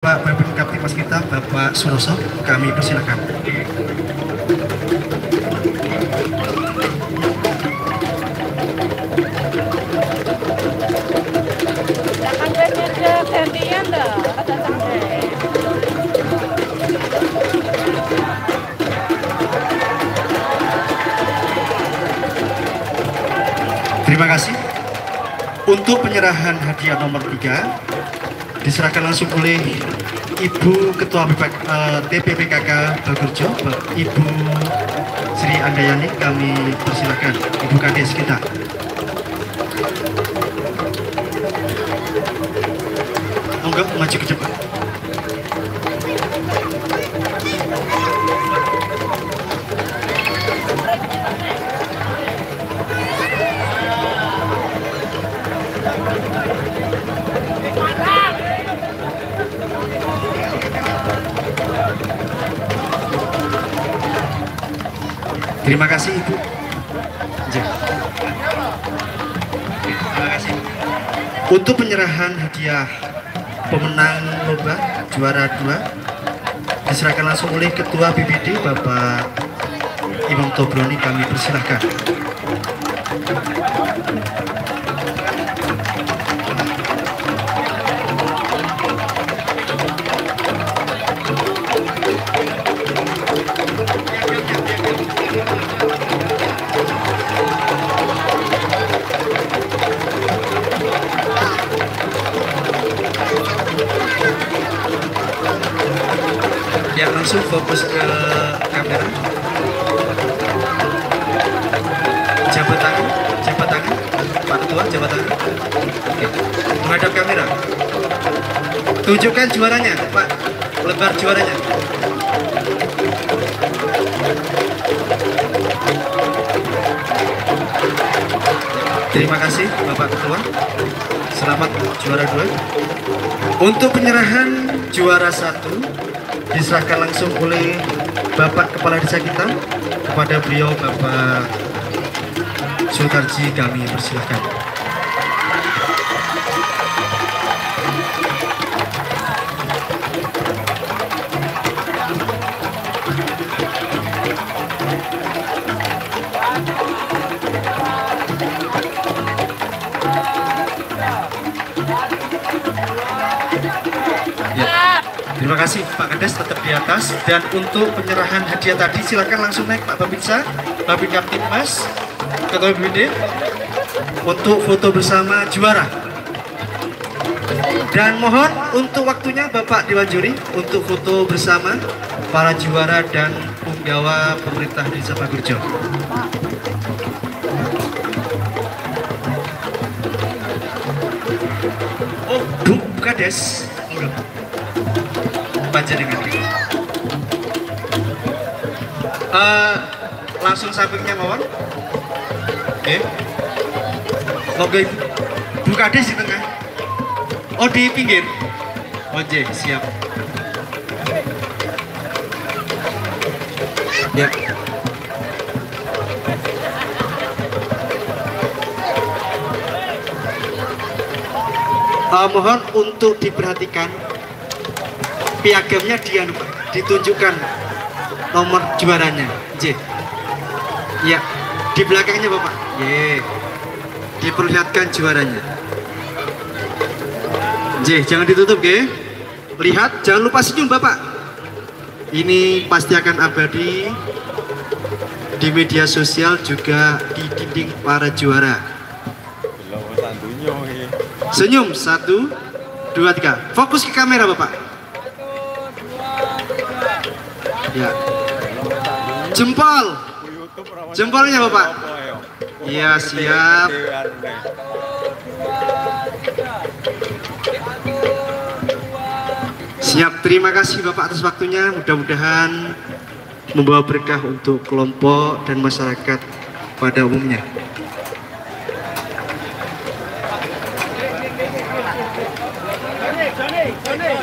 Pak Babin Kaptimas kita, Bapak Suroso, kami persilakan. Terima kasih. Untuk penyerahan hadiah nomor 3 diserahkan langsung oleh Ibu Ketua BPK, eh, DPPKK Bagurjo, Ibu Sri Andayani, kami persilakan Ibu Kades kita. Monggo maju ke depan. Terima kasih Ibu. Ya. Terima kasih. Untuk penyerahan hadiah pemenang lomba juara 2 diserahkan langsung oleh Ketua BPD Bapak Imam Tobroni kami persilahkan. Ya langsung fokus ke kamera. Jabat tangan, jabat tangan. Pak Ketua, jabat tangan. Oke. Menghadap kamera. Tunjukkan juaranya, Pak. Lebar juaranya. Terima kasih Bapak Ketua. Selamat juara dua. Untuk penyerahan juara satu diserahkan langsung oleh Bapak Kepala Desa kita kepada beliau Bapak Sulkarji kami persilahkan. Terima kasih Pak Kades tetap di atas dan untuk penyerahan hadiah tadi silakan langsung naik Pak Babinsa, Babin Kaptipmas, Ketua BPD untuk foto bersama juara. Dan mohon untuk waktunya Bapak Dewan untuk foto bersama para juara dan penggawa pemerintah Desa Bagurjo. Oh, Bu Kades. Enggak panjenengan uh, langsung sampingnya mawon oke. Oke. Bu Kades di tengah. Oh di pinggir. Oke siap. Ya. Uh, mohon untuk diperhatikan piagamnya dia ditunjukkan nomor juaranya. J. Ya di belakangnya bapak. Y diperlihatkan juaranya. J jangan ditutup G. Lihat jangan lupa senyum bapak. Ini pasti akan abadi. Di media sosial juga di dinding para juara. Senyum satu dua tiga. Fokus ke kamera bapak Ya. Jempol. Jempolnya Bapak. Iya, siap. Siap, terima kasih Bapak atas waktunya. Mudah-mudahan membawa berkah untuk kelompok dan masyarakat pada umumnya.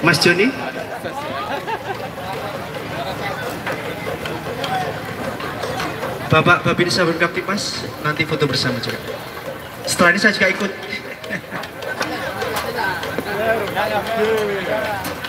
Mas Joni? Bapak Babin Sabun Kaptimas nanti foto bersama juga. Setelah ini saya juga ikut.